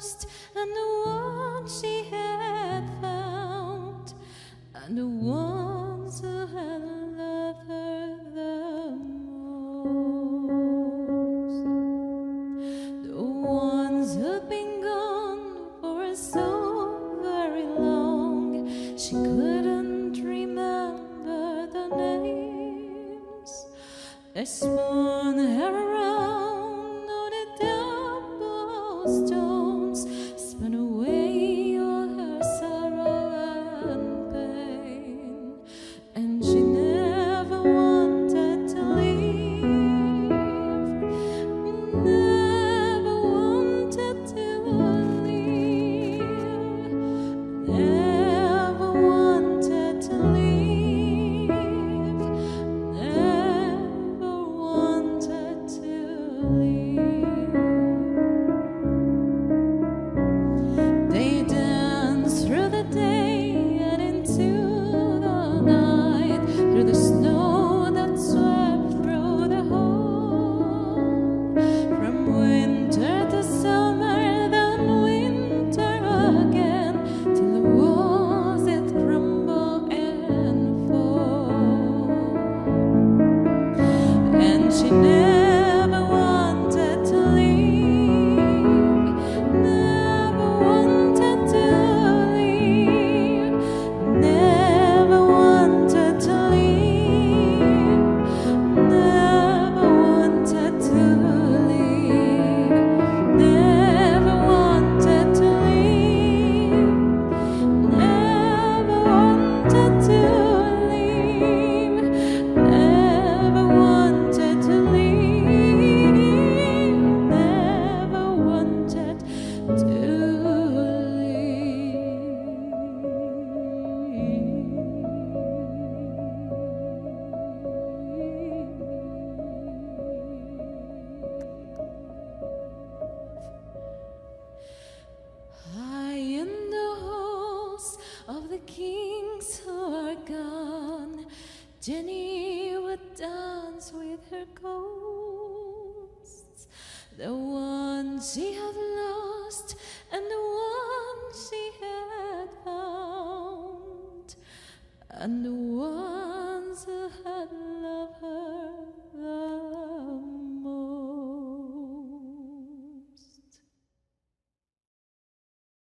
and the ones she had found and the ones who had loved her the most. The ones who'd been gone for so very long she couldn't remember the names. They spun her around on a double stone. She eh. never Jenny would dance with her ghosts, the ones she and the ones who had